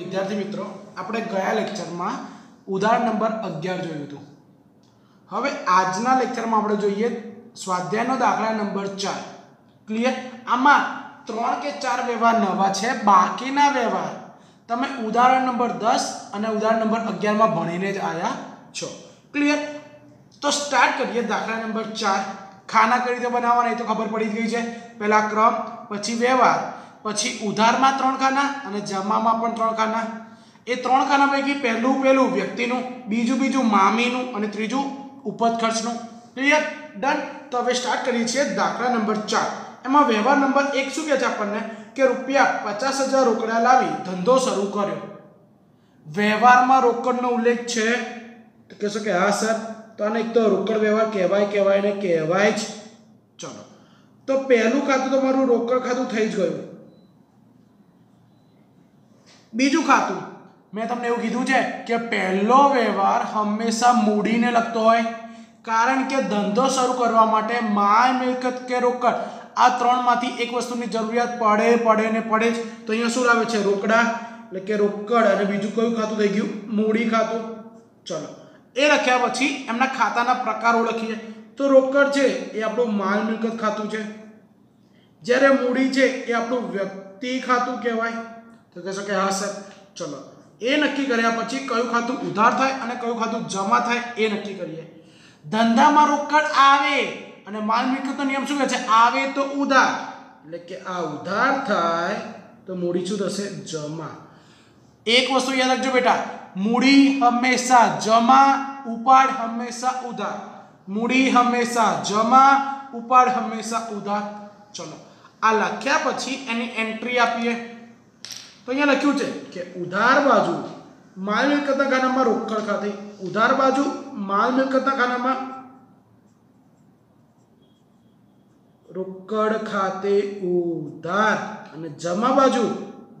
વિદ્યાર્થી મિત્રો, આપણે ગયા લેક્ચરમાં ઉદાહરણ નંબર અગિયાર જોયું હતું. હવે આજના લેક્ચરમાં આપણે જોઈએ સ્વાધ્યાયનો દાખલા નંબર ચાર. ક્લિયર આમાં ત્રણ કે ચાર વ્યવહાર નવા છે, બાકીના વ્યવહાર તમે ઉદાહરણ નંબર દસ અને ઉદાહરણ નંબર અગિયારમાં ભણીને જ આવ્યા છો. ક્લિયર તો સ્ટાર્ટ કરીએ દાખલા નંબર ચાર. ખાના કઈ રીતે બનાવવાના એ તો ખબર પડી ગઈ છે. પહેલાં ક્રમ, પછી વ્યવહાર. પછી ઉધારમાં ત્રણ ખાના અને જમામાં પણ ત્રણ ખાના. એ ત્રણ ખાના પૈકી પહેલું પહેલું વ્યક્તિનું, બીજું બીજું મામીનું અને ત્રીજું ઉપજ ખર્ચનું. ક્લિયર ડન તો હવે સ્ટાર્ટ કરીએ છીએ દાખલા નંબર ચાર. એમાં વ્યવહાર નંબર એક શું કહે છે આપણને? કે રૂપિયા પચાસ હજાર રોકડા લાવી ધંધો શરૂ કર્યો. વ્યવહારમાં રોકડનો ઉલ્લેખ છે. તો કહેશો કે હા, સર. તો આને એક તો રોકડ વ્યવહાર કહેવાય કહેવાય ને કહેવાય જ. ચલો. તો પહેલું ખાતું તો મારું રોકડ ખાતું થઈ જ ગયું. બીજું ખાતું. મેં તમને એવું કીધું છે કે પહેલો વ્યવહાર હંમેશા મૂડીને લગતો હોય. કારણ કે ધંધો શરૂ કરવા માટે માલ મિલકત કે રોકડ, આ ત્રણમાંથી એક વસ્તુની જરૂરિયાત પડે પડે ને પડે જ. તો અહીંયા શું લાવે છે? રોકડા, એટલે કે રોકડ. અને બીજું કયું ખાતું થઈ ગયું? મૂડી ખાતું. ચલો. એ લખ્યા પછી એમના ખાતાના પ્રકાર ઓળખીએ. તો રોકડ છે એ આપણું માલ મિલકત ખાતું છે. જ્યારે મૂડી છે એ આપણું વ્યક્તિ ખાતું કહેવાય. તો કહેશો કે હા સર ચલો. એ નક્કી કર્યા પછી કયું ખાતું ઉધાર થાય અને કયું ખાતું જમા થાય એ નક્કી કરીએ. ધંધામાં રોકડ આવે અને માલ મિલકતનો નિયમ શું કહે છે? આવે તો ઉધાર. એટલે કે આ ઉધાર થાય તો મૂડી શું થશે? જમા. એક વસ્તુ યાદ રાખજો બેટા. મૂડી હંમેશા જમા, ઉપાડ હંમેશા ઉધાર. મૂડી હંમેશા જમા, ઉપાડ હંમેશા ઉધાર. ચલો. આ લખ્યા પછી એની એન્ટ્રી આપીએ. તો અહીંયા લખ્યું છે કે ઉધાર બાજુ માલ મિલકતના ખાનામાં રોકડ ખાતે, ઉધાર બાજુ માલ મિલકતના ખાનામાં રોકડ ખાતે ઉધાર અને જમા બાજુ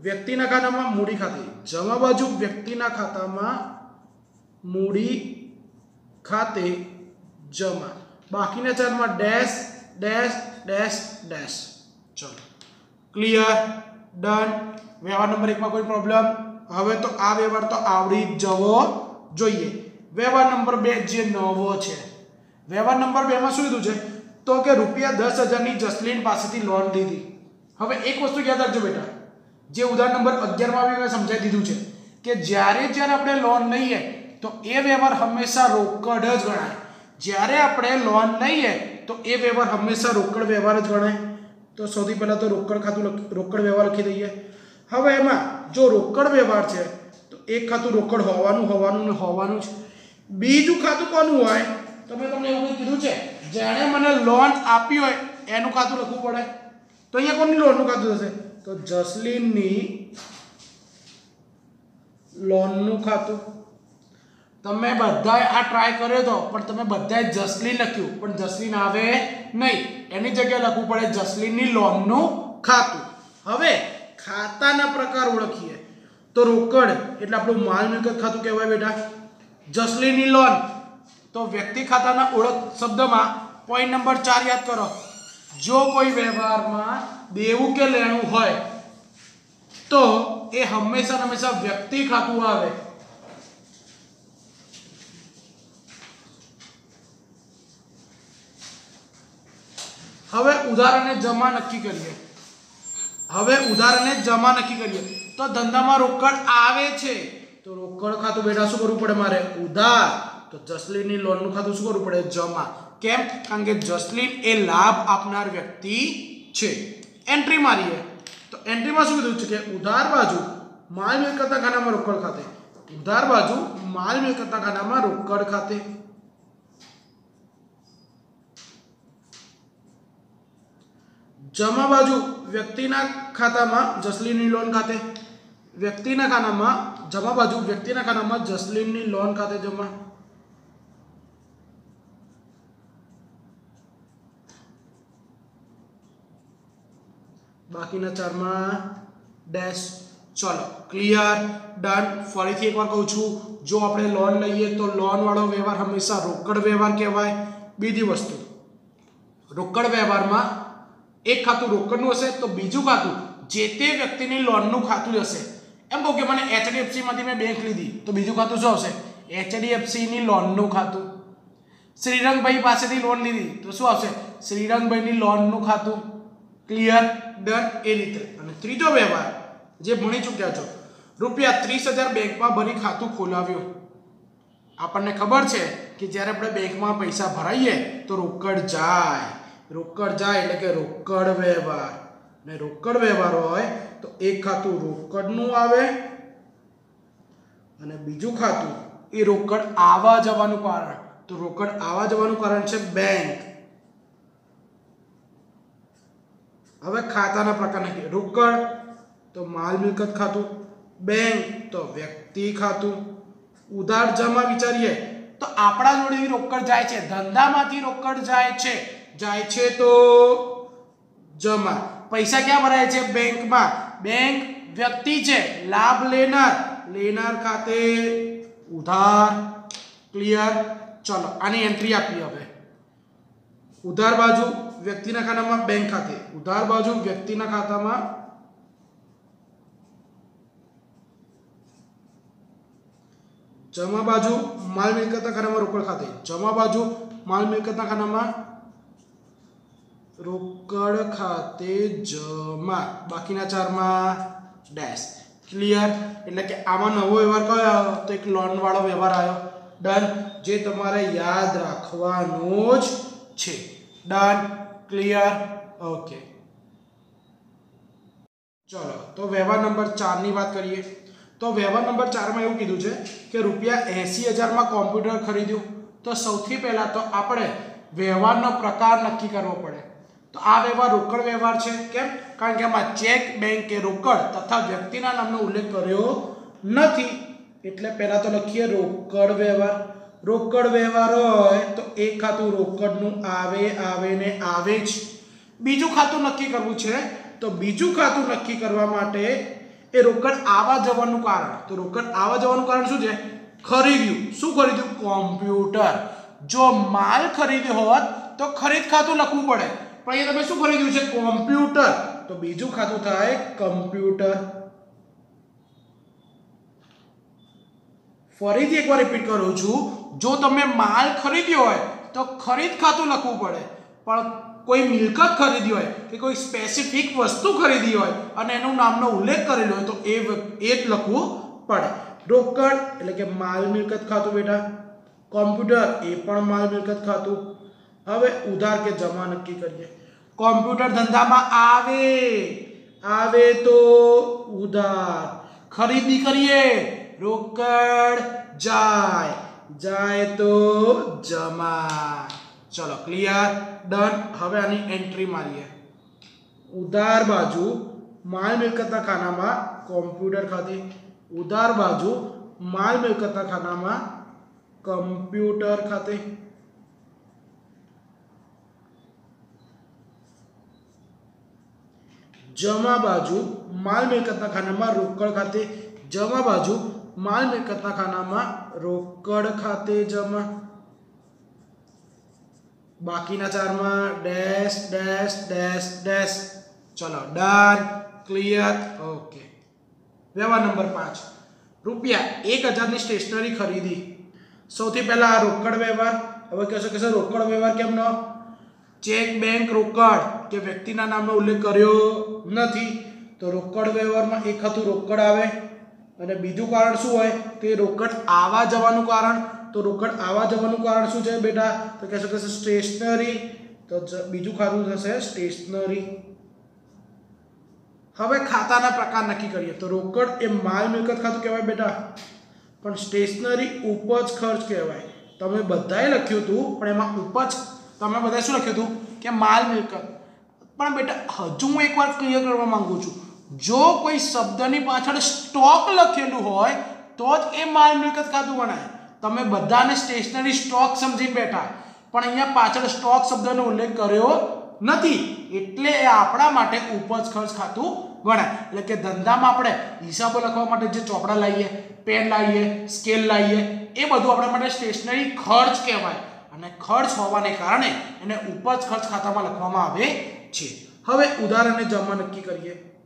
વ્યક્તિના ખાતામાં મૂડી ખાતે. જમા બાજુ વ્યક્તિના ખાતામાં મૂડી ખાતે જમા. બાકીના ચારમાં ડેશ ડેશ ડેશ ડેશ. ચલો. ક્લિયર? ડન? વ્યવહાર નંબર એકમાં કોઈ પ્રોબ્લેમ હવે તો આ વ્યવહાર તો આવડી જવો જોઈએ. વ્યવહાર નંબર બે જે નવો છે. વ્યવહાર નંબર બેમાં શું લીધું છે? તો કે રૂપિયા દસ હજારની જસલીન પાસેથી લોન લીધી. હવે એક વસ્તુ યાદ રાખજો બેટા. જે ઉદાહરણ નંબર અગિયારમાં બી મેં સમજાવી દીધું છે કે જ્યારે જ્યારે આપણે લોન લઈએ, તો એ વ્યવહાર હંમેશા રોકડ જ ગણાય. જ્યારે આપણે લોન લઈએ, તો એ વ્યવહાર હંમેશા રોકડ વ્યવહાર જ ગણાય. તો સૌથી પહેલાં તો રોકડ ખાતું રોકડ વ્યવહાર લખી દઈએ. હવે એમાં જો રોકડ વ્યવહાર છે, તો એક ખાતું રોકડ હોવાનું હોવાનું ને હોવાનું જ બીજું ખાતું કોનું હોય? તો મેં તમને એવું કીધું છે? જેણે મને લોન આપી હોય, એનું ખાતું લખવું પડે. તો અહીંયા કોની લોનનું ખાતું થશે તો જસલીનની લોનનું ખાતું. તમે બધાએ આ ટ્રાય કર્યો તો, પણ તમે બધાએ જસલીન લખ્યું. પણ જસલીન આવે નહીં. એની જગ્યાએ લખવું પડે જસલીનની લોનનું ખાતું. હવે ખાતાના પ્રકાર ઓળખીએ. તો રોકડ, એટલે આપણું માલ મિલકત ખાતું કહેવાય બેટા. જસલીની લોન તો વ્યક્તિ ખાતાના ઓળખ શબ્દમાં પોઈન્ટ નંબર ચાર યાદ કરો. જો કોઈ વ્યવહારમાં દેવું કે લેણું હોય, તો એ હંમેશા હંમેશા વ્યક્તિ ખાતું આવે. હવે ઉદાહરણને જમા નક્કી કરીએ. હવે ઉધારને જમા નક્કી કરીએ. તો ધંધામાં રોકડ આવે છે. તો રોકડ ખાતું બેટા શું કરવું પડે મારે? ઉધાર. તો જસલીનની લોનનું ખાતું શું કરવું પડે? જમા. કેમ? કારણ કે જસલીન એ લાભ આપનાર વ્યક્તિ છે. એન્ટ્રી મારીએ. તો એન્ટ્રીમાં શું કીધું છે કે ઉધાર બાજુ માલ મિલકતના ખાનામાં રોકડ ખાતે. ઉધાર બાજુ માલ મિલકતના ખાનામાં રોકડ ખાતે. જમા બાજુ વ્યક્તિના ખાતામાં જસલીનની લોન ખાતે. વ્યક્તિના ખાનામાં જમા બાજુ વ્યક્તિના ખાનામાં જસલીનની લોન ખાતે જમા. બાકીના ચારમાં ડેશ. ચલો ક્લિયર ડન ફરીથી એકવાર કહું છું, જો આપણે લોન લઈએ તો લોનવાળો વ્યવહાર હંમેશા રોકડ વ્યવહાર કહેવાય. બીજી વસ્તુ, રોકડ વ્યવહારમાં એક ખાતું રોકડનું હશે તો બીજું ખાતું જે તે વ્યક્તિની લોનનું ખાતું હશે. એમ કહું કે મને એચડીએફસીમાંથી મેં બેંક લીધી, તો બીજું ખાતું શું આવશે? એચડીએફસીની લોનનું ખાતું. શ્રીરંગભાઈ પાસેથી લોન લીધી, તો શું આવશે? શ્રીરંગભાઈની લોનનું ખાતું ક્લિયર ડન એ રીતે. અને ત્રીજો વ્યવહાર, જે ભણી ચૂક્યા છો, રૂપિયા ત્રીસ હજાર બેંકમાં ભરી ખાતું ખોલાવ્યું. આપણને ખબર છે કે જ્યારે આપણે બેંકમાં પૈસા ભરાઈએ તો રોકડ જાય. રોકડ જાય એટલે કે રોકડ વ્યવહાર. ને રોકડ વ્યવહાર હોય તો એક ખાતું રોકડનું આવે અને બીજું ખાતું એ રોકડ આવવા જવાનું કારણ. તો રોકડ આવવા જવાનું કારણ છે બેંક હવે ખાતાના પ્રકાર નક્કી રોકડ તો માલ મિલકત ખાતું બેંક તો વ્યક્તિ ખાતું. ઉધાર જમા વિચારીએ તો આપણા જોડે રોકડ જાય છે. ધંધામાંથી રોકડ જાય છે. જાય છે તો જમા. પૈસા ક્યાં ભરાય છે? બેંકમાં. બેંક વ્યક્તિ છે, લાભ લેનાર. લેનાર ખાતે ઉધાર. ક્લિયર ચલો, આની એન્ટ્રી આપી હવે. ઉધાર બાજુ વ્યક્તિના ખાતામાં બેંક ખાતે. ઉધાર બાજુ વ્યક્તિના ખાતામાં જમા બાજુ માલ મિલકતના ખાનામાં રોકડ ખાતે. જમા બાજુ માલ મિલકતના ખાતામાં રોકડ ખાતે જમા. બાકીના ચારમાં ડેશ. ક્લિયર એટલે કે આમાં નવો વ્યવહાર કયો આવ્યો? તો એક લોનવાળો વ્યવહાર આવ્યો. ડન જે તમારે યાદ રાખવાનો જ છે. ડન ક્લિયર ઓકે ચલો, તો વ્યવહાર નંબર ચારની વાત કરીએ. તો વ્યવહાર નંબર ચારમાં એવું કીધું છે કે રૂપિયા એંસી હજારમાં કોમ્પ્યુટર ખરીદ્યું. તો સૌથી પહેલાં તો આપણે વ્યવહારનો પ્રકાર નક્કી કરવો પડે. તો આ વ્યવહાર રોકડ વ્યવહાર છે. કેમ? કારણ કે આમાં ચેક, બેંક કે રોકડ તથા વ્યક્તિના નામનો ઉલ્લેખ કર્યો નથી. એટલે પહેલાં તો લખીએ રોકડ વ્યવહાર. રોકડ વ્યવહાર હોય તો એક ખાતું રોકડનું આવે આવે ને આવે જ. બીજું ખાતું નક્કી કરવું છે તો બીજું ખાતું નક્કી કરવા માટે એ રોકડ આવવા જવાનું કારણ. તો રોકડ આવવા જવાનું કારણ શું છે? ખરીદ્યું. શું ખરીદ્યું? કોમ્પ્યુટર. જો માલ ખરીદ્યો હોત તો ખરીદ ખાતું લખવું પડે. પણ અહીંયા તમે શું ખરીદ્યું છે? કોમ્પ્યુટર. તો બીજું ખાતું થાય કમ્પ્યુટર. ફરીથી એકવાર રિપીટ કરું છું. જો તમે માલ ખરીદ્યો હોય, તો ખરીદ ખાતું લખવું પડે. પણ કોઈ મિલકત ખરીદી હોય કે કોઈ સ્પેસિફિક વસ્તુ ખરીદી હોય અને એનું નામનો ઉલ્લેખ કરેલો હોય, તો એ એ જ લખવું પડે. રોકડ એટલે કે માલ મિલકત ખાતું બેટા. કોમ્પ્યુટર એ પણ માલ મિલકત ખાતું. હવે ઉધાર કે જમા નક્કી કરીએ. કોમ્પ્યુટર ધંધામાં આવે. આવે તો ઉધાર. ખરીદી કરીએ. રોકડ જાય. જાય તો જમા ચલો ક્લિયર ડન હવે આની એન્ટ્રી મારીએ. ઉધાર બાજુ માલ મિલકતના ખાનામાં કોમ્પ્યુટર ખાતે. ઉધાર બાજુ માલ મિલકતના ખાનામાં કમ્પ્યુટર ખાતે. જમા બાજુ માલ મિલકતના ખાનામાં રોકડ ખાતે, જમા બાજુ માલ મિલકતના ખાનામાં રોકડ ખાતે જમા. બાકીના ચારમાં ડેશ ડેશ ડેશ ડેશ. ચલો, ડન, ક્લિયર, ઓકે. વ્યવહાર નંબર પાંચ. રૂપિયા એક હજારની સ્ટેશનરી ખરીદી. સૌથી પહેલાં આ રોકડ વ્યવહાર. હવે કહેશો કે સર, રોકડ વ્યવહાર કેમ ન ચેક બેંક રોકડ, કે વ્યક્તિના નામનો ઉલ્લેખ કર્યો નથી, તો રોકડ વ્યવહારમાં એક હતું રોકડ આવે. અને બીજું કારણ શું હોય? તે રોકડ આવવા જવાનું કારણ. તો રોકડ આવવા જવાનું કારણ શું છે બેટા? તો કહેશો કે સ્ટેશનરી. તો બીજું ખાતું થશે સ્ટેશનરી. હવે ખાતાના પ્રકાર નક્કી કરીએ. તો રોકડ એ માલ મિલકત ખાતું કહેવાય બેટા. પણ સ્ટેશનરી ઉપજ ખર્ચ કહેવાય. તમે બધાએ લખ્યું હતું, પણ એમાં ઉપજ તમે બધાએ શું લખ્યું હતું? કે માલ મિલકત. પણ બેટા, હજુ હું એકવાર ક્લિયર કરવા માંગુ છું. જો કોઈ શબ્દની પાછળ સ્ટોક લખેલું હોય, તો જ એ માલ મિલકત ખાતું ગણાય. તમે બધાને સ્ટેશનરી સ્ટોક સમજી બેઠા. પણ અહીંયા પાછળ સ્ટોક શબ્દનો ઉલ્લેખ કર્યો નથી. એટલે એ આપણા માટે ઉપજ ખર્ચ ખાતું ગણાય. એટલે કે ધંધામાં આપણે હિસાબો લખવા માટે જે ચોપડા લાવીએ, પેન લાવીએ, સ્કેલ લાવીએ, એ બધું આપણા માટે સ્ટેશનરી ખર્ચ કહેવાય. અને ખર્ચ હોવાને કારણે એને ઉપજ ખર્ચ ખાતામાં લખવામાં આવે છે. હવે ઉદાહરણને જમા નક્કી કરીએ.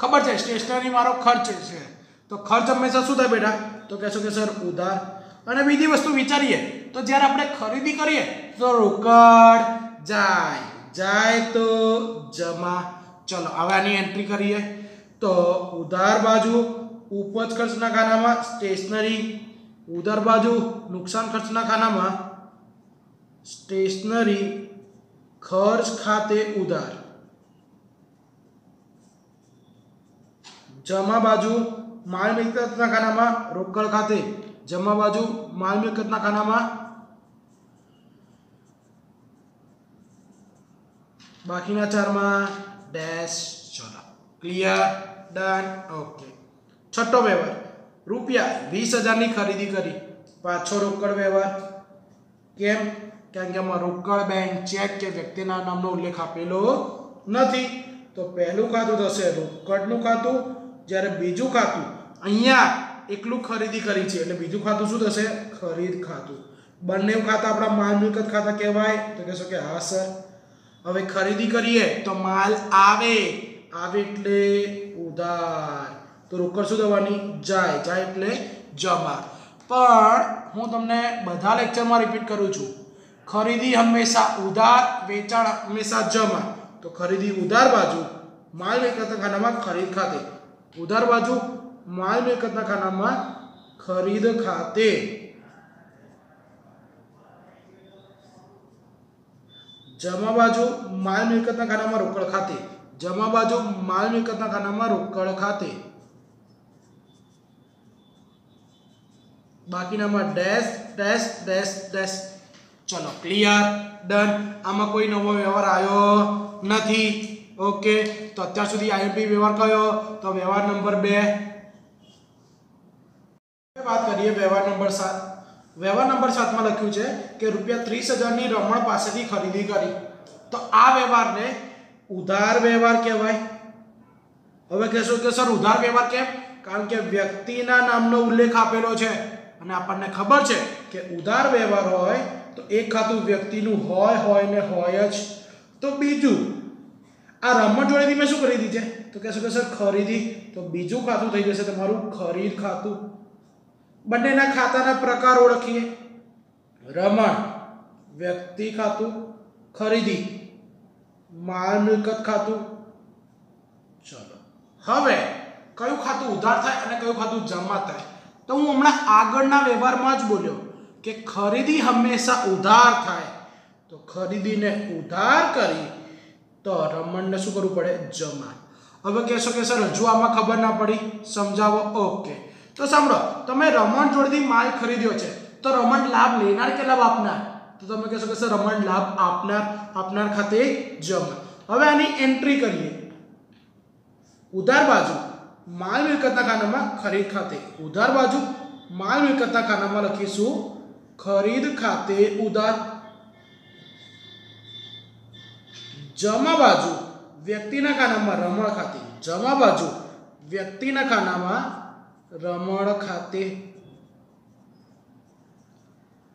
ખબર છે સ્ટેશનરી મારો ખર્ચ છે. તો ખર્ચ હંમેશા શું થાય બેટા? તો કહેશો કે સર, ઉધાર. અને બીજી વસ્તુ વિચારીએ, તો જ્યારે આપણે ખરીદી કરીએ, તો રોકડ જાય. જાય તો જમા. ચલો, હવે આની એન્ટ્રી કરીએ. તો ઉધાર બાજુ ઉપજ ખર્ચના ખાનામાં સ્ટેશનરી ઉધાર બાજુ નુકસાન ખર્ચના ખાનામાં સ્ટેશનરી ખર્ચ ખાતે ઉધાર. જમા બાજુ માલ મિલકતના ખાનામાં રોકડ ખાતે. જમા બાજુ માલ મિલકતના ખાનામાં બાકીના ચારમાં ડેશ, ચલો. ક્લિયર ડન ઓકે છઠ્ઠો વ્યવહાર. રૂપિયા વીસ હજારની ખરીદી કરી. પાછો રોકડ વ્યવહાર. કેમ? કારણ કે આમાં રોકડ બેંક, ચેક કે વ્યક્તિના નામનો ઉલ્લેખ આપેલો નથી. તો પહેલું ખાતું થશે રોકડનું ખાતું. જ્યારે બીજું ખાતું અહીંયા એકલું ખરીદી કરી છે. એટલે બીજું ખાતું શું થશે? ખરીદ ખાતું. બંને ખાતા આપણા માલ મિલકત ખાતા કહેવાય. તો કહેશો કે હા, સર. હવે ખરીદી કરીએ તો માલ આવે. આવે એટલે ઉધાર. તો રોકડ શું થવાની જાય જાય એટલે જમા. પણ હું તમને બધા લેક્ચરમાં રિપીટ કરું છું. ખરીદી હંમેશા ઉધાર, વેચાણ હંમેશા જમા. તો ખરીદી ઉધાર બાજુ માલ મિલકતના ખાનામાં ખરીદ ખાતે. ઉધાર બાજુ માલ મિલકતના ખાનામાં ખરીદ ખાતે. જમા બાજુ માલ મિલકતના ખાનામાં રોકડ ખાતે. જમા બાજુ માલ મિલકતના ખાનામાં રોકડ ખાતે. બાકીનામાં ડેશ ડેશ ડેશ ડેશ ચલો ક્લિયર ડન આમાં કોઈ નવો વ્યવહાર આવ્યો નથી. ઓકે તો અત્યાર સુધી આઈએમપી વ્યવહાર કયો? તો વ્યવહાર નંબર બે. વાત કરીએ વ્યવહાર નંબર સાત. વ્યવહાર નંબર સાતમાં લખ્યું છે કે રૂપિયા ત્રીસ હજારની રમણ પાસેથી ખરીદી કરી. તો આ વ્યવહારને ઉધાર વ્યવહાર કહેવાય. હવે કહેશો કે સર, ઉધાર વ્યવહાર કેમ? કારણ કે વ્યક્તિના નામનો ઉલ્લેખ આપેલો છે. અને આપણને ખબર છે કે ઉધાર વ્યવહાર હોય તો એક ખાતું વ્યક્તિનું હોય હોય ને હોય જ. તો બીજું, આ રમત જોડેથી મેં શું ખરીદી છે? તો કહેશો કે સર ખરીદી. તો બીજું ખાતું થઈ જશે તમારું ખરીદ ખાતું. બંનેના ખાતાના પ્રકાર ઓળખીએ. રમણ, વ્યક્તિ ખાતું, ખરીદી. માલ મિલકત ખાતું. ચલો. હવે, કયું ખાતું ઉધાર થાય અને કયું ખાતું જમા થાય? તો હું હમણાં આગળના વ્યવહારમાં જ બોલ્યો કે ખરીદી હંમેશા ઉધાર થાય. તો ખરીદીને ઉધાર કરી તો રમણને શું કરવું પડે? જમા હવે કહેશો કે સર, હજુ આમાં ખબર ના પડી. સમજાવો? ઓકે. તો સાંભળો, તમે રમણ જોડેથી માલ ખરીદ્યો છે. તો રમણ લાભ લેનાર કે લાભ આપનાર? તો તમે કહેશો કે સર, રમણ લાભ આપનાર આપનાર ખાતે જમા. હવે આની એન્ટ્રી કરીએ. ઉધાર બાજુ. માલ મિલકતના ખાનામાં ખરીદ ખાતે ઉધાર બાજુ માલ મિલકતના ખાનામાં લખીશું ખરીદ ખાતે ઉધાર જમા બાજુ વ્યક્તિના ખાનામાં રમણ ખાતે જમા બાજુ વ્યક્તિના ખાનામાં રમણ ખાતે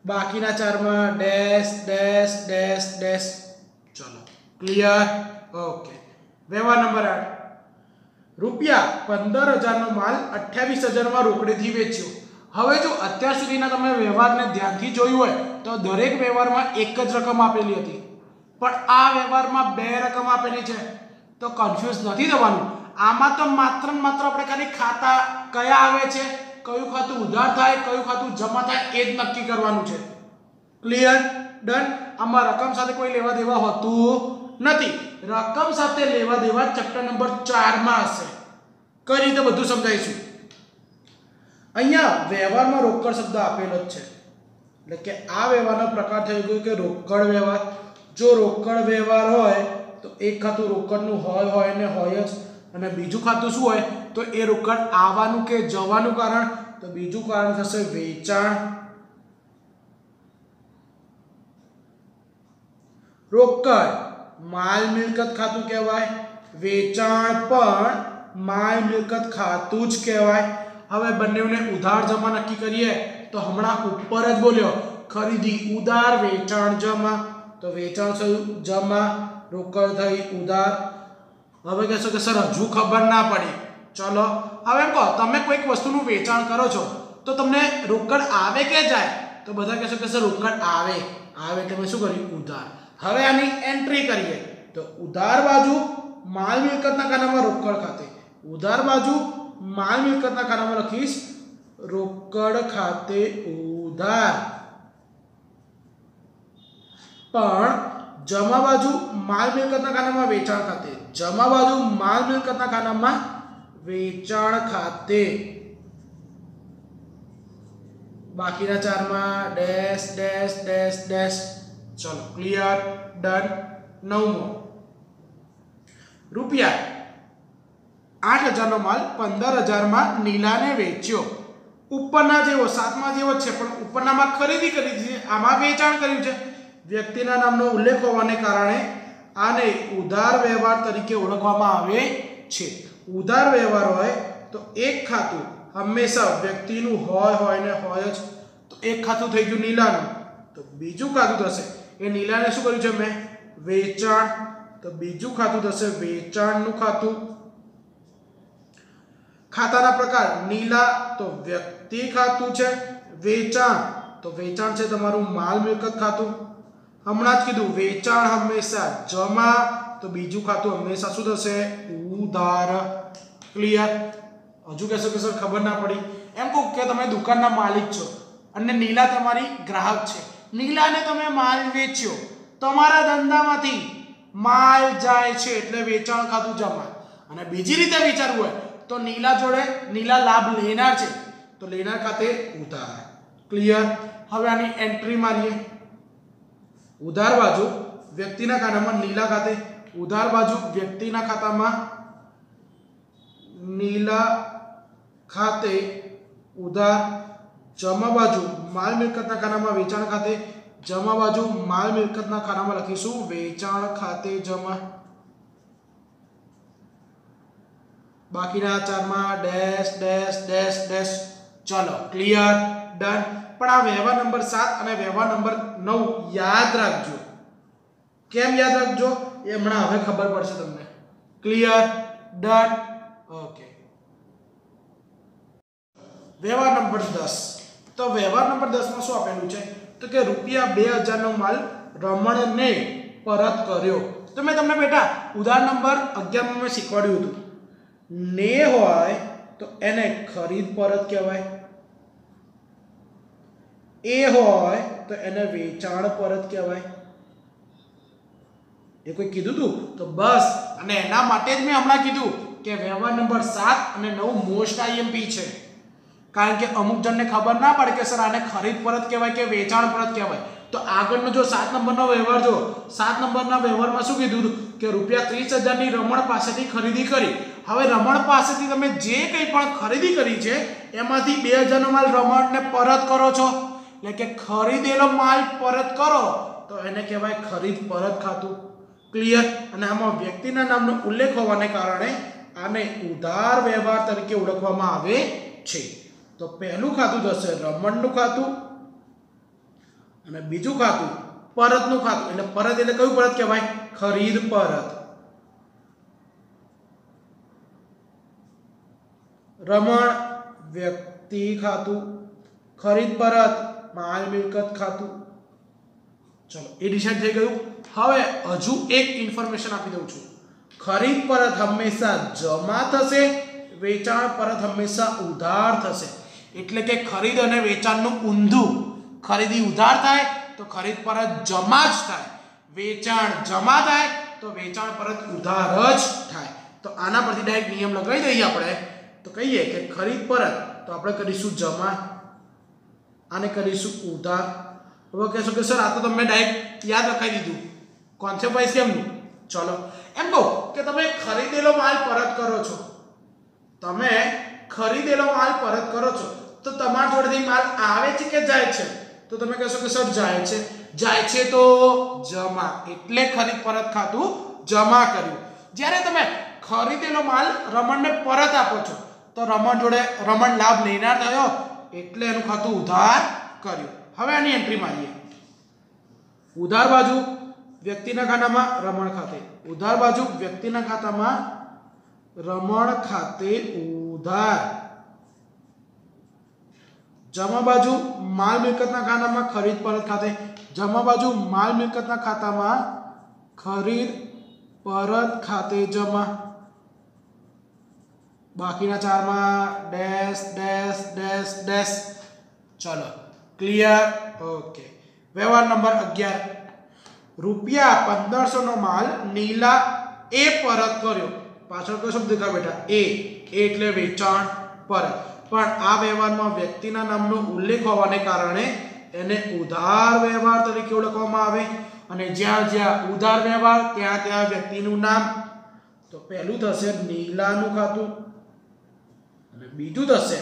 બાકીના ચારમાં ડેશ ડેશ ડેશ ડેશ ચલો ક્લિયર ઓકે વ્યવહાર નંબર આઠ રૂપિયા પંદર હજારનો માલ અઠ્યાવીસ હજારમાં રોકડેથી વેચ્યો. હવે જો અત્યાર સુધીના તમે વ્યવહારને ધ્યાનથી જોયું હોય, તો દરેક વ્યવહારમાં એક જ રકમ આપેલી હતી. પણ આ વ્યવહારમાં બે રકમ આપેલી છે. તો કન્ફ્યુઝ નથી થવાનું. આમાં તો માત્ર માત્ર આપણે ખાલી ખાતા કયા આવે છે, કયું ખાતું ઉધાર થાય, કયું ખાતું જમા થાય, એ જ નક્કી કરવાનું છે. ક્લિયર ડન આમાં રકમ સાથે કોઈ લેવા દેવા હોતું નથી. રકમ સાથે લેવા દેવા ચેપ્ટર નંબર ચારમાં હશે. કઈ રીતે બધું સમજાવીશું? અહીંયા વ્યવહારમાં રોકડ શબ્દ આપેલો જ છે. એટલે કે આ વ્યવહારનો પ્રકાર થઈ ગયો કે રોકડ વ્યવહાર. જો રોકડ વ્યવહાર હોય, તો એક ખાતું રોકડનું હોય હોય ને હોય જ. અને બીજું ખાતું શું હોય, તો એ રોકડ આવવાનું કે જવાનું કારણ. તો બીજું કારણ થશે વેચાણ. રોકડ માલ મિલકત ખાતું કહેવાય, વેચાણ પણ માલ મિલકત ખાતું જ કહેવાય. હવે બંનેને ઉધાર જમા નક્કી કરીએ, તો હમણાં ઉપર જ બોલ્યો, ખરીદી, ઉધાર, વેચાણ જમા. તો વેચાણ થયું, જમા, રોકડ થઈ, ઉધાર. હવે કહેશો કે, સર, હજુ ખબર ના પડી. ચલો, હવે એમ કહો, તમે કોઈક વસ્તુનું વેચાણ કરો છો, તો તમને રોકડ આવે કે જાય? તો બધા કહેશો કે, સર, રોકડ આવે. આવે એટલે મેં શું કર્યું? ઉધાર. હવે આની એન્ટ્રી કરીએ. તો ઉધાર બાજુ માલ મિલકતના ખાનામાં રોકડ ખાતે. ઉધાર બાજુ માલ મિલકતના ખાનામાં લખીશ, રોકડ ખાતે ઉધાર. પણ જમા બાજુ માલ મિલકતના ખાનામાં વેચાણ ખાતે. જમા બાજુ માલ મિલકતના ખાનામાં વેચાણ ખાતે. બાકીના ચારમાં ડેશ ડેશ ડેશ ડેશ. ચલો ક્લિયર ડન નવમો રૂપિયા. આઠ હજારનો માલ પંદર હજારમાં નીલાને વેચ્યો. ઉપરના જેવો, સાતમા જેવો છે, પણ ઉપરનામાં ખરીદી કરી છે. આમાં વેચાણ કર્યું છે. વ્યક્તિના નામનો ઉલ્લેખ હોવાને કારણે આને ઉધાર વ્યવહાર તરીકે ઓળખવામાં આવે છે. ઉધાર વ્યવહાર હોય તો એક ખાતું હંમેશા વ્યક્તિનું હોય હોય ને હોય જ. તો એક ખાતું થઈ ગયું નીલાનું. તો બીજું ખાતું થશે એ નીલાને શું કર્યું છે મેં? વેચાણ. તો બીજું ખાતું થશે વેચાણનું ખાતું. ખાતાના પ્રકાર. નીલા, તો વ્યક્તિ ખાતું છે. વેચાણ. તો વેચાણ છે તમારું માલ મિલકત ખાતું. હમણાં જ કીધું, વેચાણ હંમેશા જમા. તો બીજું ખાતું હંમેશા શું થશે? ઉધાર. ક્લિયર હજુ કહેશો કે સર ખબર ના પડી. એમ કહું કે તમે દુકાનના માલિક છો અને નીલા તમારી ગ્રાહક છે. નીલાને તમે માલ વેચ્યો. તમારા ધંધામાંથી માલ જાય છે એટલે વેચાણ ખાતું જમા. અને બીજી રીતે વિચારવું હોય તો નીલા જોડે નીલા લાભ લેનાર છે. તો લેનાર ખાતે ઉધાર. ક્લિયર હવે આની એન્ટ્રી મારીએ. ઉધાર બાજુ વ્યક્તિના ખાતામાં નીલા ખાતે, ઉધાર બાજુ વ્યક્તિના ખાતામાં નીલા ખાતે ઉધાર જમા બાજુ માલ મિલકતના ખાનામાં વેચાણ ખાતે જમા બાજુ માલ મિલકતના ખાનામાં લખીશું, વેચાણ ખાતે જમા. બાકીના ચારમાં ડેશ ડેશ ડેશ ડેશ. ચલો ક્લિયર ડન પણ આ વ્યવહાર નંબર સાત અને વ્યવહાર નંબર નવ યાદ રાખજો. કેમ યાદ રાખજો? એ હમણાં હવે ખબર પડશે તમને. ક્લિયર ડન ઓકે વ્યવહાર નંબર દસ. તો વ્યવહાર નંબર દસમાં શું આપેલું છે? તો કે રૂપિયા બે હજારનો માલ રમણને પરત કર્યો. તો મેં તમને બેટા ઉદાહરણ નંબર અગિયારમાં મેં શીખવાડ્યું હતું. ને હોય તો એને ખરીદ પરત કહેવાય. એ હોય તો એને વેચાણ પરત કહેવાય. એ કોઈ કીધું તું? તો બસ. અને એના માટે જ મેં હમણાં કીધું કે વ્યવહાર નંબર સાત અને નવ મોસ્ટ આઈએમપી છે. કારણ કે અમુક જણને ખબર ના પડે કે સર આને ખરીદ પરત કહેવાય કે વેચાણ પરત કહેવાય. તો આગળનો જો સાત નંબરનો વ્યવહાર જો સાત નંબરના વ્યવહારમાં શું કીધું કે રૂપિયા ત્રીસ હજારની રમણ પાસેથી ખરીદી કરી. હવે રમણ પાસેથી તમે જે કંઈ પણ ખરીદી કરી છે, એમાંથી બે હજારનો માલ રમણને પરત કરો છો. એટલે કે ખરીદેલો માલ પરત કરો, તો એને કહેવાય ખરીદ પરત ખાતું. ક્લિયર અને આમાં વ્યક્તિના નામનો ઉલ્લેખ હોવાને કારણે આને ઉધાર વ્યવહાર તરીકે ઓળખવામાં આવે છે. તો પહેલું ખાતું થશે રમણનું ખાતું અને બીજું ખાતું પરતનું ખાતું. એટલે પરત એટલે કયું પરત કહેવાય? ખરીદ પરત. રમણ, વ્યક્તિ ખાતું. ખરીદ પરત, માલ મિલકત ખાતું. ચલો, એ ડિસાઇડ થઈ ગયું. હવે હજુ એક ઇન્ફોર્મેશન આપી દઉં છું. ખરીદ પરત હંમેશા જમા થશે, વેચાણ પરત હંમેશા ઉધાર થશે. એટલે કે ખરીદ અને વેચાણનું ઊંધું. ખરીદી ઉધાર થાય તો ખરીદ પરત જમા જ થાય. વેચાણ જમા થાય તો વેચાણ પરત ઉધાર જ થાય. તો આના પરથી ડાયરેક્ટ નિયમ લગાવી દઈએ આપણે. તો કહીએ કે ખરીદ પરત તો આપણે કરીશું જમા આને કરીશું ઉધાર. હવે કહેશો કે સર, આ તો તમે ડાયરેક્ટ યાદ રખાઈ દીધું. કોન્સેપ્ટ વાઇઝ કેમનું ચલો. એમ કહો કે તમે ખરીદેલો માલ પરત કરો છો. તમે ખરીદેલો માલ પરત કરો છો. તો તમારા જોડેથી માલ આવે છે કે જાય છે? તો તમે કહેશો કે, સર, જાય છે. જાય છે તો જમા. એટલે ખરીદ પરત ખાતું જમા કર્યું. જ્યારે તમે ખરીદેલો માલ રમણને પરત આપો છો, તો રમણ જોડે રમણ લાભ લેનાર થયો, એટલે એનું ખાતું ઉધાર કર્યું. હવે આની એન્ટ્રી મારીએ ઉધાર બાજુ વ્યક્તિના ખાતામાં રમણ ખાતે. ઉધાર બાજુ વ્યક્તિના ખાતામાં રમણ ખાતે ઉધાર. જમા બાજુ માલ મિલકતના ખાતામાં ખરીદ પરત ખાતે, જમા બાજુ માલ મિલકતના ખાતામાં ખરીદ પરત ખાતે જમા. બાકીના ચારમાં ડેશ ડેશ ડેશ ડેશ. ચલો, ક્લિયર? ઓકે. વ્યવહાર નંબર અગિયાર. રૂપિયા પંદરસો નો માલ નીલા એ પરત કર્યો. પાછળ કયો શબ્દ બેટા? એ. એટલે વેચાણ પરત. પણ આ વ્યવહારમાં વ્યક્તિના નામનો ઉલ્લેખ હોવાને કારણે એને ઉધાર વ્યવહાર તરીકે ઓળખવામાં આવે અને જ્યાં જ્યાં ઉધાર વ્યવહાર, ત્યાં ત્યાં વ્યક્તિનું નામ. તો પહેલું થશે નીલાનું ખાતું અને બીજું થશે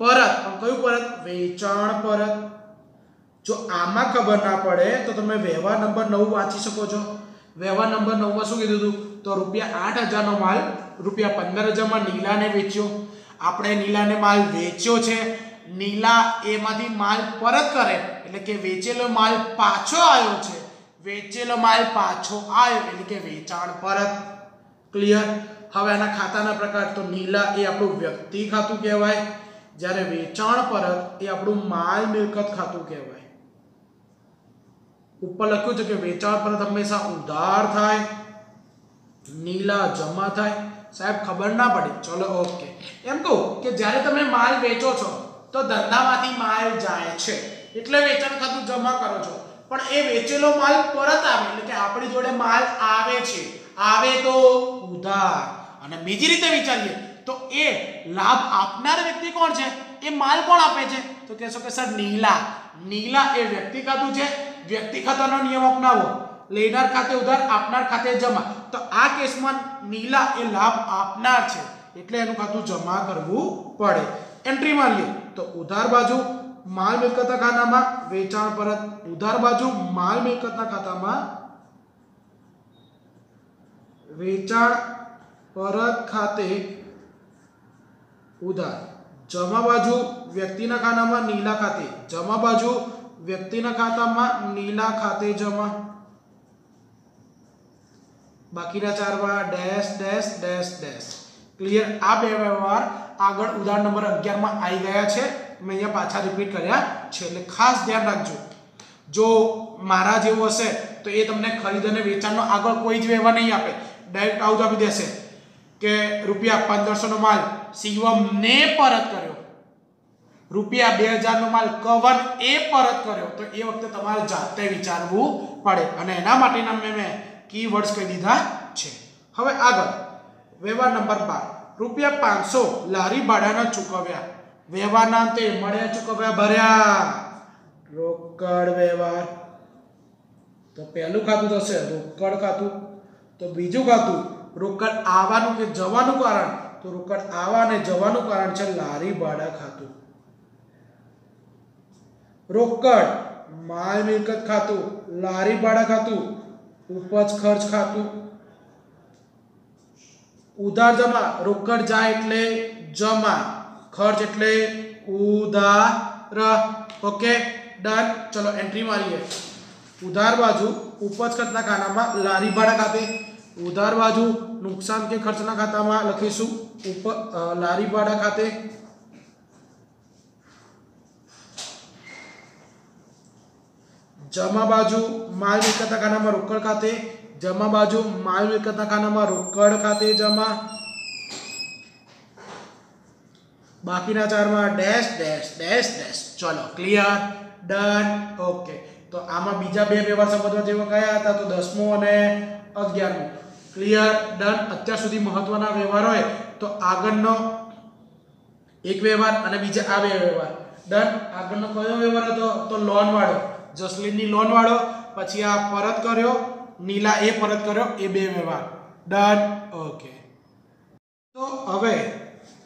પરત. પણ કયું પરત? વેચાણ પરત. જો આમાં ખબર ના પડે તો તમે વ્યવહાર નંબર નવ વાંચી શકો છો. વ્યવહાર નંબર નવમાં શું કીધું હતું? તો રૂપિયા આઠ હજારનો માલ, રૂપિયા પંદર હજારમાં નીલાને વેચ્યો. આપણે નીલાને માલ વેચ્યો છે. નીલા એમાંથી માલ પરત કરે, એટલે કે વેચેલો માલ પાછો આવ્યો છે. વેચેલો માલ પાછો આવ્યો, એટલે કે વેચાણ પરત. ક્લિયર હવે આના ખાતાના પ્રકાર, તો નીલા એ આપણું વ્યક્તિ ખાતું કહેવાય. જ્યારે વેચાણ પરત, એ આપણું માલ મિલકત ખાતું કહેવાય. ઉપર લખ્યું છે કે વેચાણ પરત હંમેશા ઉધાર થાય, નીલા જમા થાય. સાહેબ, ખબર ના પડી. ચલો, ઓકે. એમ કહું કે જ્યારે તમે માલ વેચો છો, તો ધંધામાંથી માલ જાય છે. એટલે વેચાણ ખાતું જમા કરો છો. પણ એ વેચેલો માલ પરત આવે, એટલે કે આપણી જોડે માલ આવે છે. આવે તો ઉધાર. અને બીજી રીતે વિચારીએ, તો એ લાભ આપનાર વ્યક્તિ કોણ છે? એ માલ કોણ આપે છે? તો કહેશો કે, સર, નીલા. નીલા એ વ્યક્તિ ખાતું છે. વ્યક્તિ ખાતાનો નિયમ અપનાવો. લેનાર ખાતે ઉધાર, આપનાર ખાતે જમા. તો આ કેસમાં નીલા એ લાભ આપનાર છે. એટલે એનું ખાતું જમા કરવું પડે. એન્ટ્રી મારીએ તો ઉધાર બાજુ માલ મિલકતના ખાતામાં વેચાણ પરત. ઉધાર બાજુ માલ મિલકતના ખાતામાં વેચાણ પરત ખાતે ઉધાર. જમા બાજુ વ્યક્તિના ખાતામાં નીલા ખાતે. જમા બાજુ વ્યક્તિના ખાતામાં નીલા ખાતે જમા. બાકીના ચારમાં dash dash dash dash. Clear આ બે વ્યવહાર આગળ ઉદાહરણ નંબર અગિયારમાં આવી ગયા છે. મેં અહીંયા પાછા રિપીટ કર્યા છે. એટલે ખાસ ધ્યાન રાખજો. જો મારા જેવું હશે, તો એ તમને ખરીદ અને વેચાણનો આગળ કોઈ જ વ્યવહાર નહીં આપે. ડાયરેક્ટ આવું આપી દેશે કે રૂપિયા પંદરસોનો માલ શિવમ ને પરત કર્યો. રૂપિયા બે હજારનો માલ કવન એ પરત કર્યો. તો એ વખતે તમારે જાતે વિચારવું પડે. અને એના માટેના મેં મેં કીવર્ડ્સ કહી દીધા છે. હવે આગળ, વ્યવહાર નંબર બાર. રૂપિયા પાંચસો લારી ભાડાના ચૂકવ્યા. વ્યવહારના અંતે મળ્યા ચૂકવ્યા ભર્યા. રોકડ વ્યવહાર. તો પહેલું ખાતું થશે રોકડ ખાતું. તો બીજું ખાતું, રોકડ આવવાનું કે જવાનું કારણ? તો રોકડ આવવા અને જવાનું કારણ છે લારી ભાડા ખાતું. રોકડ, માલ મિલકત ખાતું, લારી ભાડા ખાતું ઉપજ ખર્ચ ખાતું. ઉધાર જમા, રોકડ જાય એટલે જમા, ખર્ચ એટલે ઉધાર. Okay, done. ચલો એન્ટ્રી મારીએ. ઉધાર બાજુ ઉપજ ખર્ચના ખાનામાં લારી ભાડા ખાતે. ઉધાર બાજુ નુકસાન કે ખર્ચના ખાતામાં લખીશું. ઉપ લારી ભાડા ખાતે. જમા બાજુ માલ મિલકતના ખાનામાં રોકડ ખાતે, જમા બાજુ માલ મિલકતના ખાનામાં રોકડ ખાતે જમા. બાકીના ચારમાં ડેશ ડેશ ડેશ ડેશ. ચલો ક્લિયર ડન ઓકે તો આમાં બીજા બે વ્યવહાર સમજવા જેવા કયા હતા તો દસમો અને અગિયારમો. ક્લિયર ડન અત્યાર સુધી મહત્વના વ્યવહાર હોય તો આગળનો એક વ્યવહાર અને બીજા આ બે વ્યવહાર. ડન આગળનો કયો વ્યવહાર હતો તો લોન વાળો જસલીનની લોન વાળો, પછી આ પરત કર્યો, નીલા એ પરત કર્યો, એ બે વ્યવહાર. ડન ઓકે તો હવે,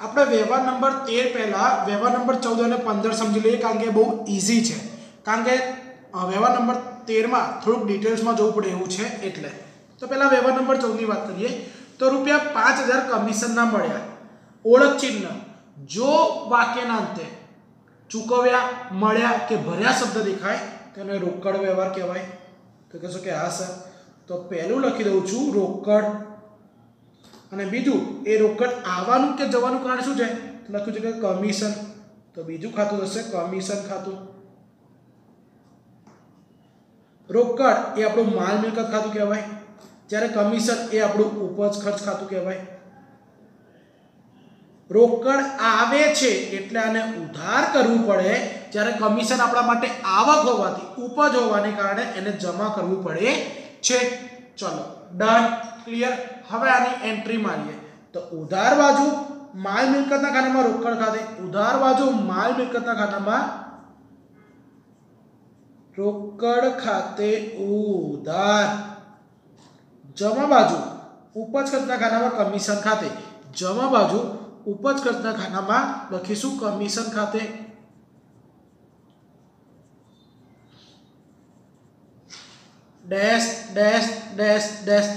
આપણે વ્યવહાર નંબર તેર પહેલાં, વ્યવહાર નંબર ચૌદ અને પંદર સમજી લઈએ કારણ કે બહુ ઇઝી છે. કારણ કે વ્યવહાર નંબર તેરમાં થોડુંક ડિટેલ્સમાં જવું પડે એવું છે, એટલે. તો પહેલા વ્યવહાર નંબર ચૌદની વાત કરીએ. તો રૂપિયા પાંચ હજાર કમિશનના મળ્યા. ઓળખ ચિહ્ન. જો વાક્યના અંતે ચૂકવ્યા, મળ્યા કે ભર્યા શબ્દ દેખાય તેને રોકડ વ્યવહાર કહેવાય. તો કહેશો કે, હા સર. તો પહેલું લખી દઉં છું, રોકડ. અને બીજું, એ રોકડ આવવાનું કે જવાનું કારણ શું છે? લખ્યું છે કે કમિશન. તો બીજું ખાતું થશે કમિશન ખાતું. રોકડ એ આપણું માલ મિલકત ખાતું કહેવાય. જ્યારે કમિશન એ આપણું ઉપજ ખર્ચ ખાતું કહેવાય. રોકડ આવે છે એટલે આને ઉધાર કરવું પડે જ્યારે કમિશન આપણા માટે આવક હોવાથી, ઉપજ હોવાને કારણે એને જમા કરવું પડે છે. ચલો ડન ક્લિયર હવે આની એન્ટ્રી મારીએ. તો ઉધાર બાજુ માલ મિલકતના ખાતામાં રોકડ ખાતે, ઉધાર બાજુ માલ મિલકતના ખાતામાં રોકડ ખાતે ઉધાર. જમા બાજુ ઉપજ ખર્ચના ખાતામાં કમિશન ખાતે, જમા બાજુ ઉપજ ખર્ચના ખાનામાં લખીશું કમિશન ખાતે. ડેશ ડેશ ડેશ ડેશ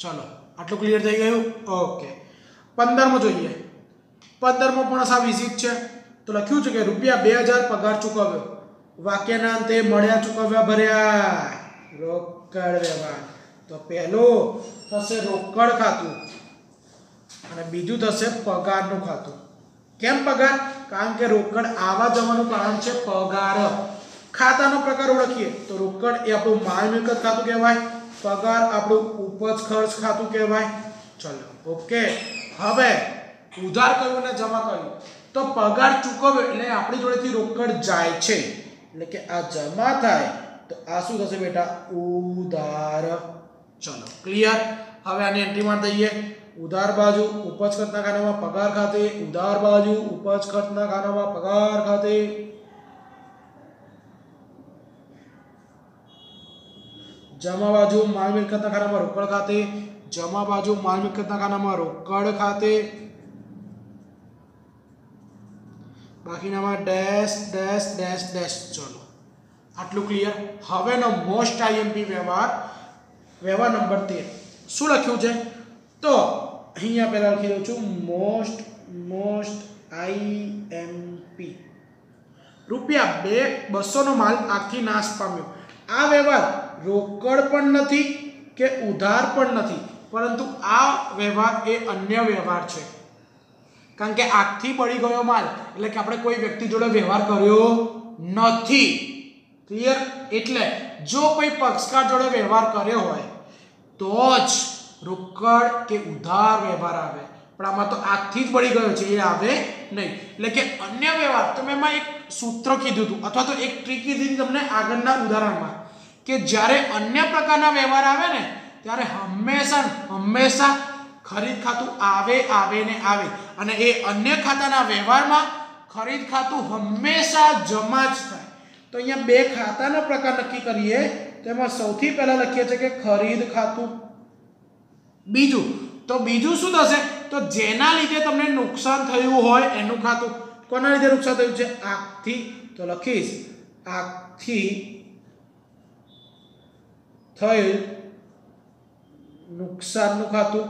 ચલો, આટલું ક્લિયર થઈ ગયું? ઓકે પંદરમો જોઈએ. પંદરમો પણ સા વિઝિટ છે. તો લખ્યું છે કે રૂપિયા બે હજાર પગાર ચૂકવ્યો. વાક્યના અંતે મળ્યા ચૂકવ્યા ભર્યા. રોકડ વ્યવહાર. તો પહેલું થશે રોકડ ખાતું. અને બીજું થશે પગારનું ખાતું. કેમ પગાર? કારણ કે રોકડ આવા જવાનું કારણ છે પગાર. ખાતાનો પ્રકાર ઓળખીએ તો રોકડ એ આપણું માલ મિલકત ખાતું કહેવાય, પગાર આપણું ઉપજ ખર્ચ ખાતું કહેવાય. ચલો, ઓકે. હવે ઉધાર કર્યું અને જમા કર્યું તો પગાર ચૂકવ્યો એટલે આપણી જોડેથી રોકડ જાય છે. એટલે કે આ જમા થાય તો આ શું થશે બેટા? ઉધાર. ચલો ક્લિયર હવે આની એન્ટ્રી માર દઈએ ઉધાર બાજુ ઉપજ ખર્ચના ખાનામાં પગાર ખાતે ઉધાર બાજુ ઉપજ ખર્ચના ખાનામાં પગાર ખાતે જમા બાજુ માલ મિલકતના ખાનામાં રોકડ ખાતે જમા બાજુ માલ મિલકતના ખાનામાં રોકડ ખાતે બાકીનામાં ડેશ ડેશ ડેશ ડેશ ચલો આટલું ક્લિયર હવેનો મોસ્ટ આઈએમપી વ્યવહાર વ્યવહાર નંબર તેર શું લખ્યું છે તો અહીંયા પહેલાં લખી દઉં છું મોસ્ટ મોસ્ટ આઈએમપી રૂપિયા બે બસોનો માલ આખી નાશ પામ્યો. આ વ્યવહાર રોકડ પણ નથી કે ઉધાર પણ નથી, પરંતુ આ વ્યવહાર એ અન્ય વ્યવહાર છે. કારણ કે આગથી પડી ગયો માલ, એટલે કે આપણે કોઈ વ્યક્તિ જોડે વ્યવહાર કર્યો નથી. ક્લિયર એટલે જો કોઈ પક્ષકાર જોડે વ્યવહાર કર્યો હોય, તો જ રોકડ કે ઉધાર વ્યવહાર આવે. પણ આમાં તો આગથી જ બળી ગયો છે, એ આવે નહીં. એટલે કે અન્ય વ્યવહાર, તમે એમાં એક સૂત્ર કીધું હતું, અથવા તો એક ટ્રીક કીધી તમને આગળના ઉદાહરણમાં, કે જ્યારે અન્ય પ્રકારના વ્યવહાર આવે ને, ત્યારે હંમેશા હંમેશા ખરીદ ખાતું આવે આવે ને આવે. અને એ અન્ય ખાતાના વ્યવહારમાં ખરીદ ખાતું હંમેશા જમા જ થાય. તો અહીંયા બે ખાતાના પ્રકાર નક્કી કરીએ. તો એમાં સૌથી પહેલા લખીએ છીએ કે ખરીદ ખાતું બીજું, તો બીજું શું થશે? તો જેના લીધે તમને નુકસાન થયું હોય, એનું ખાતું કોના લીધે નુકસાન થયું છે? આગથી તો લખીશ આગથી થયેલ નુકસાનનું ખાતું,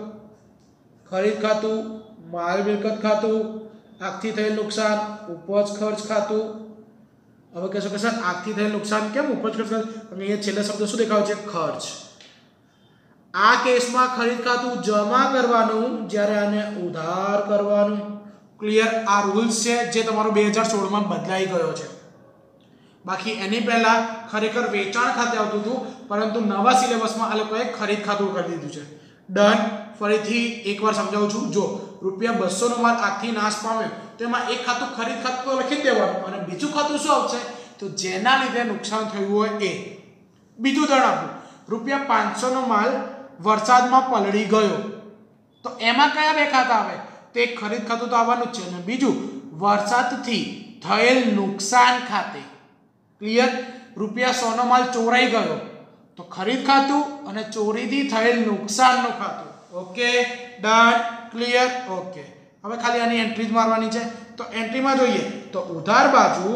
ખરીદ ખાતું, માલ મિલકત ખાતું આગથી થયેલ નુકસાન, ઉપજ ખર્ચ ખાતું. હવે કહેશો કે સર આગથી થયેલ નુકસાન કેમ ઉપજ ખર્ચ અને અહીંયા છેલ્લા શબ્દ શું દેખાવ છે? ખર્ચ. આ કેસમાં ખરીદ ખાતું જમા કરવાનું, જ્યારે આને ઉધાર કરવાનું. ક્લિયર આ રૂલ્સ છે જે તમારો બે હજાર સોળમાં બદલાઈ ગયો છે. બાકી એની પહેલા ખરેખર વેચાણ ખાતે આવતું હતું, પરંતુ નવા સિલેબસમાં આ લોકોએ ખરીદ ખાતું કરી દીધું છે. ડન ફરીથી એકવાર સમજાવું છું. જો રૂપિયા બસોનો માલ આગથી નાશ પામ્યો તેમાં એક ખાતું ખરીદ ખાતું લખી દેવાનું. અને બીજું ખાતું શું આવશે? તો જેના લીધે નુકસાન થયું હોય એ. બીજું ઉદાહરણ આપવું રૂપિયા પાંચસોનો માલ વરસાદમાં પલળી ગયો. તો એમાં કયા બે ખાતા આવે? તો એક ખરીદ ખાતું તો આવવાનું જ છે અને બીજું વરસાદથી થયેલ નુકસાન ખાતે. ક્લિયર રૂપિયા સોનો માલ ચોરાઈ ગયો. તો ખરીદ ખાતું અને ચોરીથી થયેલ નુકસાનનું ખાતું. ઓકે ડન ક્લિયર ઓકે હવે ખાલી આની એન્ટ્રી જ મારવાની છે. તો એન્ટ્રીમાં જોઈએ. તો ઉધાર બાજુ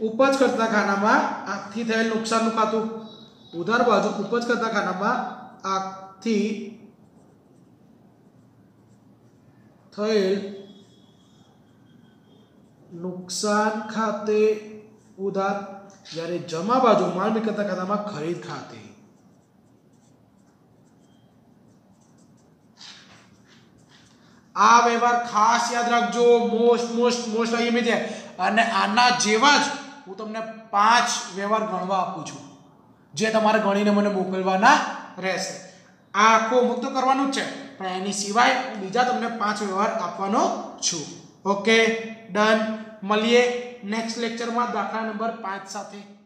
ઉપજ કરતા ખાનામાં આગથી થયેલ નુકસાનનું ખાતું. ઉધાર બાજુ ઉપજ કરતા ખાનામાં આગથી થયેલ નુકસાન ખાતે ઉધાર જ્યારે જમા બાજુ માલ મિલકતના ખાતામાં ખરીદ ખાતે. આ વ્યવહાર ખાસ યાદ રાખજો. મોસ્ટ મોસ્ટ મોસ્ટ આઈએમએ છે અને આના જેવા જ હું તમને પાંચ વ્યવહાર ગણવા આપું છું. જે તમારે ગણીને મને મોકલવાના રહેશે. આ આખો મુક્ત કરવાનું છે. પણ એની સિવાય બીજા તમને પાંચ વ્યવહાર આપવાનો છું. ઓકે ડન મળીએ નેક્સ્ટ લેક્ચરમાં દાખલા નંબર પાંચ સાથે.